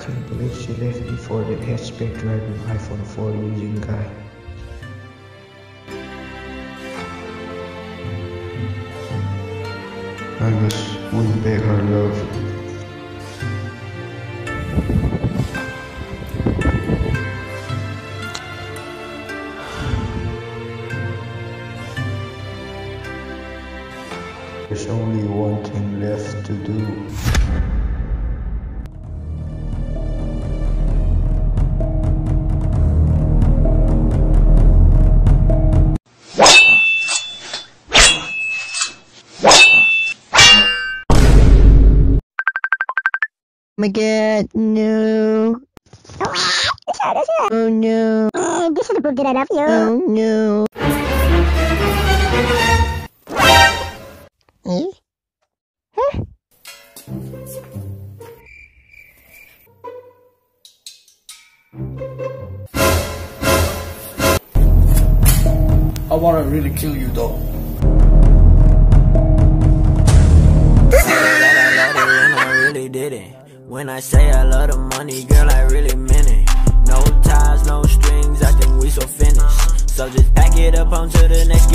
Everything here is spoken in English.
Can't believe she left me for that hatchback driving iPhone 4 using guy. I must win back her love. There's only one thing left to do. My god, no. Oh no. Eh, bisa dipergi I love you. Oh no. Eh? I wanna really kill you though. When I say I love the money, girl, I really meant it. No ties, no strings, I think we so finished. So just pack it up onto the next.